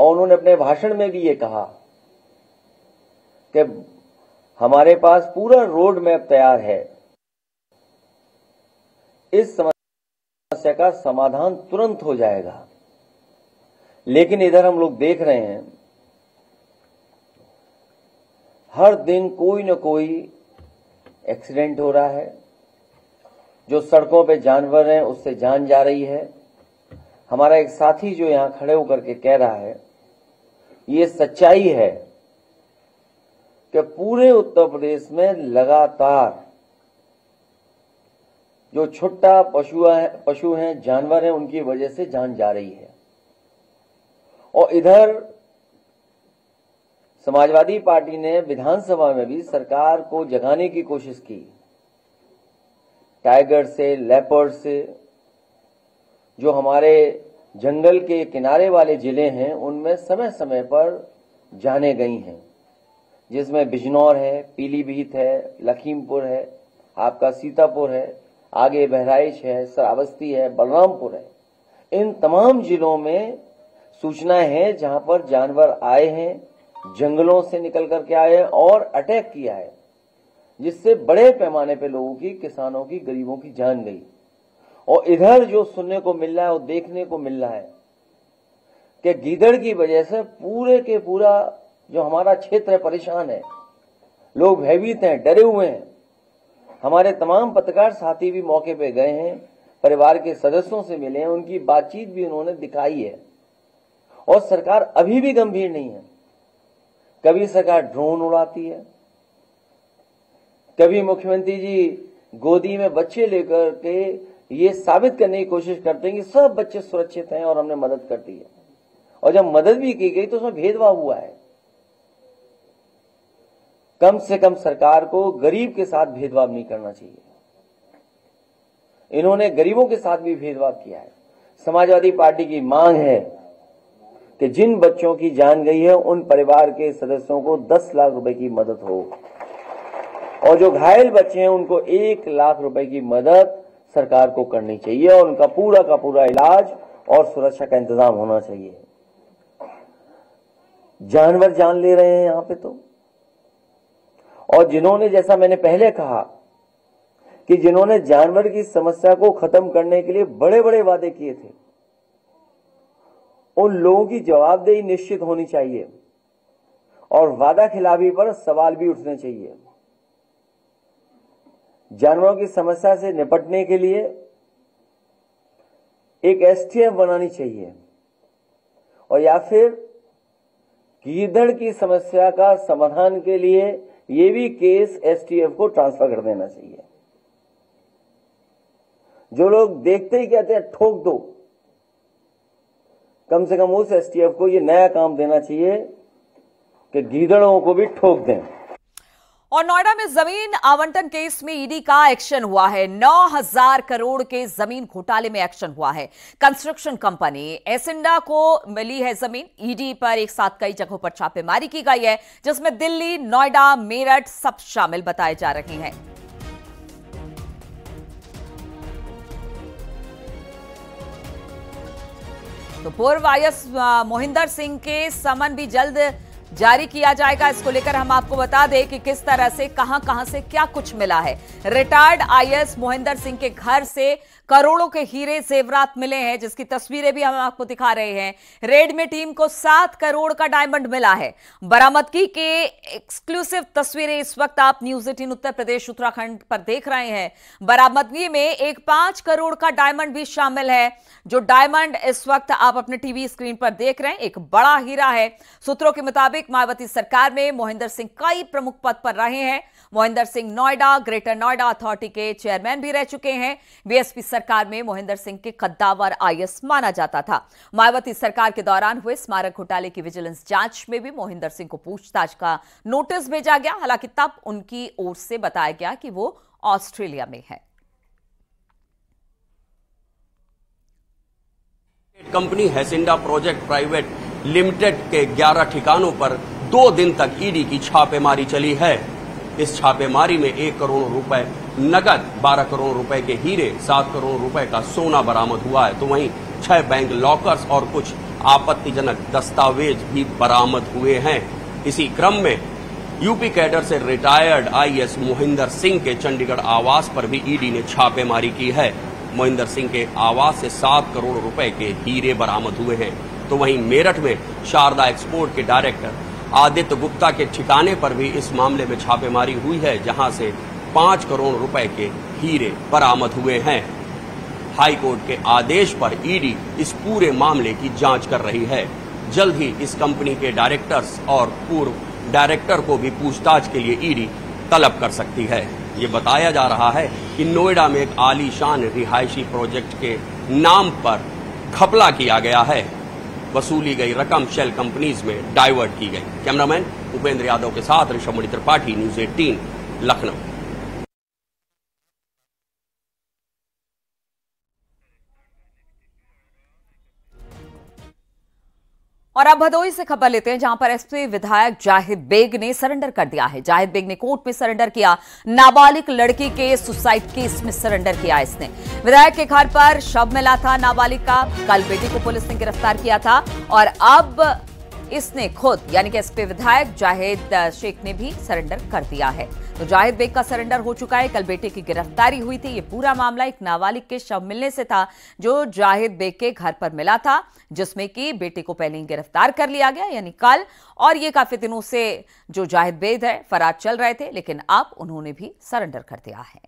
और उन्होंने अपने भाषण में भी ये कहा कि हमारे पास पूरा रोड मैप तैयार है। इस समस्या का समाधान तुरंत हो जाएगा। लेकिन इधर हम लोग देख रहे हैं, हर दिन कोई न कोई एक्सीडेंट हो रहा है, जो सड़कों पे जानवर हैं, उससे जान जा रही है। हमारा एक साथी जो यहाँ खड़े होकर के कह रहा है ये सच्चाई है कि पूरे उत्तर प्रदेश में लगातार जो छोटा पशु है, पशु हैं, जानवर हैं, उनकी वजह से जान जा रही है। और इधर समाजवादी पार्टी ने विधानसभा में भी सरकार को जगाने की कोशिश की। टाइगर से, लेपर्ड से, जो हमारे जंगल के किनारे वाले ज़िले हैं, उनमें समय समय पर जाने गई हैं। जिसमें बिजनौर है, पीलीभीत है, लखीमपुर है, आपका सीतापुर है, आगे बहराइच है, श्रावस्ती है, बलरामपुर है। इन तमाम जिलों में सूचनाएँ हैं, जहाँ पर जानवर आए हैं, जंगलों से निकल करके आए हैं और अटैक किया है, जिससे बड़े पैमाने पे लोगों की, किसानों की, गरीबों की जान गई। और इधर जो सुनने को मिल रहा है और देखने को मिल रहा है, कि गीदड़ की वजह से पूरे के पूरा जो हमारा क्षेत्र है, परेशान है। लोग भयभीत हैं, डरे हुए हैं। हमारे तमाम पत्रकार साथी भी मौके पे गए हैं, परिवार के सदस्यों से मिले हैं, उनकी बातचीत भी उन्होंने दिखाई है। और सरकार अभी भी गंभीर नहीं है। कभी सरकार ड्रोन उड़ाती है, कभी मुख्यमंत्री जी गोदी में बच्चे लेकर के ये साबित करने की कोशिश करते हैं कि सब बच्चे सुरक्षित हैं और हमने मदद कर दी है। और जब मदद भी की गई तो उसमें भेदभाव हुआ है। कम से कम सरकार को गरीब के साथ भेदभाव नहीं करना चाहिए। इन्होंने गरीबों के साथ भी भेदभाव किया है। समाजवादी पार्टी की मांग है कि जिन बच्चों की जान गई है, उन परिवार के सदस्यों को 10 लाख रुपए की मदद हो। और जो घायल बच्चे हैं, उनको एक लाख रुपए की मदद सरकार को करनी चाहिए और उनका पूरा का पूरा इलाज और सुरक्षा का इंतज़ाम होना चाहिए। जानवर जान ले रहे हैं यहाँ पे तो। और जिन्होंने, जैसा मैंने पहले कहा, कि जिन्होंने जानवर की समस्या को खत्म करने के लिए बड़े बड़े वादे किए थे, उन लोगों की जवाबदेही निश्चित होनी चाहिए और वादा खिलाफी पर सवाल भी उठने चाहिए। जानवरों की समस्या से निपटने के लिए एक एसटीएफ बनानी चाहिए। और या फिर गीदड़ की समस्या का समाधान के लिए यह भी केस एसटीएफ को ट्रांसफ़र कर देना चाहिए। जो लोग देखते ही कहते हैं, ठोक दो। कम से कम उस एसटीएफ को यह नया काम देना चाहिए कि गीदड़ों को भी ठोक दें। और नोएडा में ज़मीन आवंटन केस में ईडी का एक्शन हुआ है। 9000 करोड़ के ज़मीन घोटाले में एक्शन हुआ है। कंस्ट्रक्शन कंपनी एसिंडा को मिली है ज़मीन। ईडी पर एक साथ कई जगहों पर छापेमारी की गई है, जिसमें दिल्ली, नोएडा, मेरठ सब शामिल बताए जा रहे हैं। तो पूर्व आईएस मोहिंदर सिंह के समन भी जल्द जारी किया जाएगा। इसको लेकर हम आपको बता दें कि किस तरह से, कहाँ कहाँ से क्या कुछ मिला है। रिटायर्ड आईएएस मोहिंदर सिंह के घर से करोड़ों के हीरे जेवरात मिले हैं, जिसकी तस्वीरें भी हम आपको दिखा रहे हैं। रेड में टीम को सात करोड़ का डायमंड मिला है। बरामदगी के एक्सक्लूसिव तस्वीरें इस वक्त आप न्यूज़ एटीन उत्तर प्रदेश, उत्तराखंड पर देख रहे हैं। बरामदगी में एक पाँच करोड़ का डायमंड भी शामिल है। जो डायमंड इस वक्त आप अपने टीवी स्क्रीन पर देख रहे हैं, एक बड़ा हीरा है। सूत्रों के मुताबिक मायावती सरकार में मोहिंदर सिंह कई प्रमुख पद पर रहे हैं। मोहिंदर सिंह नोएडा, ग्रेटर नोएडा अथॉरिटी के चेयरमैन भी रह चुके हैं। बीएसपी सरकार में मोहिंदर सिंह के कद्दावर आईएस माना जाता था। मायावती सरकार के दौरान हुए स्मारक घोटाले की विजिलेंस जाँच में भी मोहिंदर सिंह को पूछताछ का नोटिस भेजा गया। हालाँकि तब उनकी ओर से बताया गया कि वो ऑस्ट्रेलिया में है। Company Hacienda project private limited के 11 ठिकानों पर दो दिन तक ईडी की छापेमारी चली है। इस छापेमारी में एक करोड़ रुपए नकद 12 करोड़ रुपए के हीरे 7 करोड़ रुपए का सोना बरामद हुआ है। तो वहीं छह बैंक लॉकर्स और कुछ आपत्तिजनक दस्तावेज़ भी बरामद हुए हैं। इसी क्रम में यूपी कैडर से रिटायर्ड आईएएस मोहिंदर सिंह के चंडीगढ़ आवास पर भी ईडी ने छापेमारी की है। मोहिंदर सिंह के आवास से सात करोड़ रुपए के हीरे बरामद हुए हैं। तो वहीं मेरठ में शारदा एक्सपोर्ट के डायरेक्टर आदित्य गुप्ता के ठिकाने पर भी इस मामले में छापेमारी हुई है, जहाँ से पाँच करोड़ रुपए के हीरे बरामद हुए हैं। हाईकोर्ट के आदेश पर ईडी इस पूरे मामले की जाँच कर रही है। जल्द ही इस कंपनी के डायरेक्टर्स और पूर्व डायरेक्टर को भी पूछताछ के लिए ईडी तलब कर सकती है। ये बताया जा रहा है कि नोएडा में एक आलीशान रिहायशी प्रोजेक्ट के नाम पर घपला किया गया है। वसूली गई रकम शेल कंपनीज़ में डाइवर्ट की गई। कैमरामैन उपेंद्र यादव के साथ ऋषभ मणि त्रिपाठी, न्यूज़ एटीन, लखनऊ। और अब भदोई से खबर लेते हैं, जहाँ पर एसपी विधायक जाहिद बेग ने सरेंडर कर दिया है। जाहिद बेग ने कोर्ट में सरेंडर किया। नाबालिग लड़की के सुसाइड केस में सरेंडर किया इसने। विधायक के घर पर शव मिला था नाबालिग का। कल बेटी को पुलिस ने गिरफ़्तार किया था। और अब इसने खुद, यानी कि एसपी विधायक जाहिद शेख ने भी सरेंडर कर दिया है। तो जाहिद बेग का सरेंडर हो चुका है। कल बेटे की गिरफ्तारी हुई थी। ये पूरा मामला एक नाबालिग के शव मिलने से था, जो जाहिद बेग के घर पर मिला था, जिसमें कि बेटे को पहले ही गिरफ़्तार कर लिया गया, यानी कल। और ये काफ़ी दिनों से जो जाहिद बेग है, फरार चल रहे थे, लेकिन अब उन्होंने भी सरेंडर कर दिया है।